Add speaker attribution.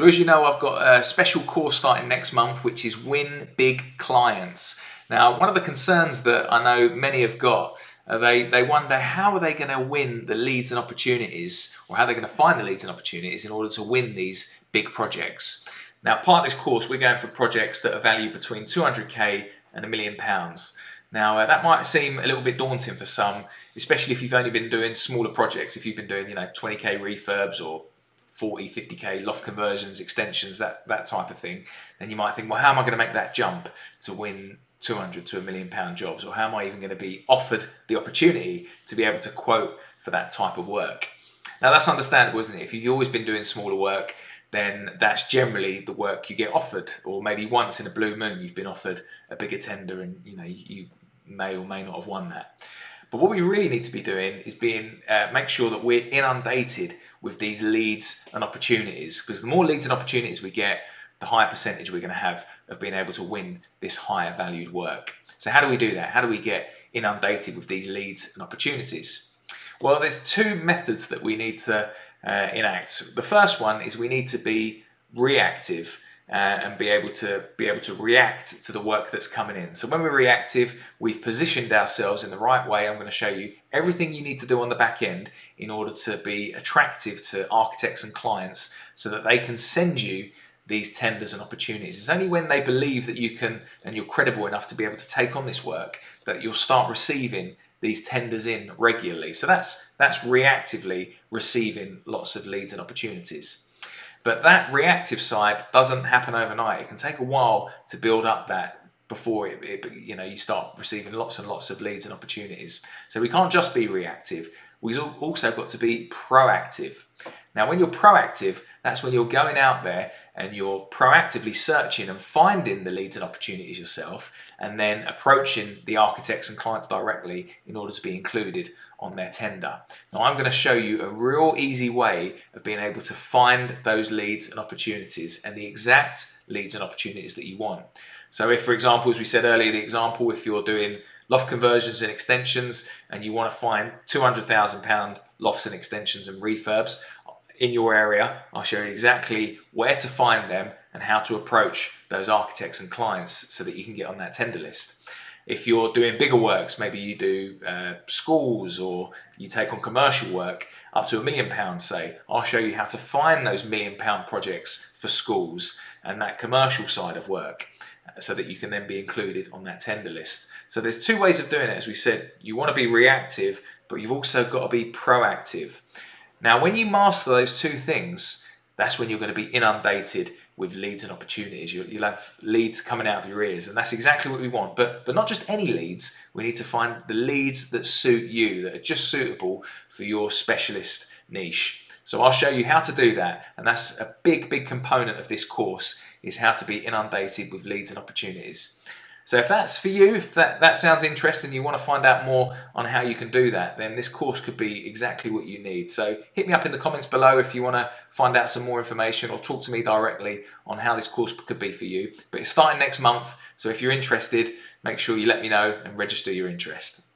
Speaker 1: So as you know, I've got a special course starting next month, which is Win Big Clients. Now, one of the concerns that I know many have got, uh, they, they wonder how are they going to win the leads and opportunities, or how they're going to find the leads and opportunities in order to win these big projects. Now, part of this course, we're going for projects that are valued between 200k and a million pounds. Now, uh, that might seem a little bit daunting for some, especially if you've only been doing smaller projects, if you've been doing, you know, 20k refurbs or 40, 50k loft conversions, extensions, that, that type of thing, then you might think, well, how am I going to make that jump to win 200 to a million pound jobs? Or how am I even going to be offered the opportunity to be able to quote for that type of work? Now, that's understandable, isn't it? If you've always been doing smaller work, then that's generally the work you get offered. Or maybe once in a blue moon, you've been offered a bigger tender and, you know, you may or may not have won that. But what we really need to be doing is being uh, make sure that we're inundated with these leads and opportunities because the more leads and opportunities we get, the higher percentage we're going to have of being able to win this higher valued work. So how do we do that? How do we get inundated with these leads and opportunities? Well, there's two methods that we need to uh, enact. The first one is we need to be reactive uh, and be able to be able to react to the work that's coming in. So when we're reactive, we've positioned ourselves in the right way. I'm going to show you everything you need to do on the back end in order to be attractive to architects and clients so that they can send you these tenders and opportunities. It's only when they believe that you can and you're credible enough to be able to take on this work that you'll start receiving these tenders in regularly. So that's that's reactively receiving lots of leads and opportunities. But that reactive side doesn't happen overnight. It can take a while to build up that before it, it, you know you start receiving lots and lots of leads and opportunities. So we can't just be reactive. We've also got to be proactive. Now, when you're proactive, that's when you're going out there and you're proactively searching and finding the leads and opportunities yourself, and then approaching the architects and clients directly in order to be included on their tender. Now, I'm going to show you a real easy way of being able to find those leads and opportunities and the exact leads and opportunities that you want. So, if, for example, as we said earlier, the example, if you're doing loft conversions and extensions and you want to find £200,000 lofts and extensions and refurbs, in your area. I'll show you exactly where to find them and how to approach those architects and clients so that you can get on that tender list. If you're doing bigger works, maybe you do uh, schools or you take on commercial work up to a million pounds, say, I'll show you how to find those million pound projects for schools and that commercial side of work uh, so that you can then be included on that tender list. So there's two ways of doing it. As we said, you want to be reactive, but you've also got to be proactive. Now, when you master those two things, that's when you're going to be inundated with leads and opportunities. You'll, have leads coming out of your ears, and that's exactly what we want. But but not just any leads. We need to find the leads that suit you, that are just suitable for your specialist niche. So I'll show you how to do that, and that's a big big component of this course is how to be inundated with leads and opportunities. So if that's for you, if that, that sounds interesting, you want to find out more on how you can do that, then this course could be exactly what you need. So hit me up in the comments below if you want to find out some more information or talk to me directly on how this course could be for you. But it's starting next month, so if you're interested, make sure you let me know and register your interest.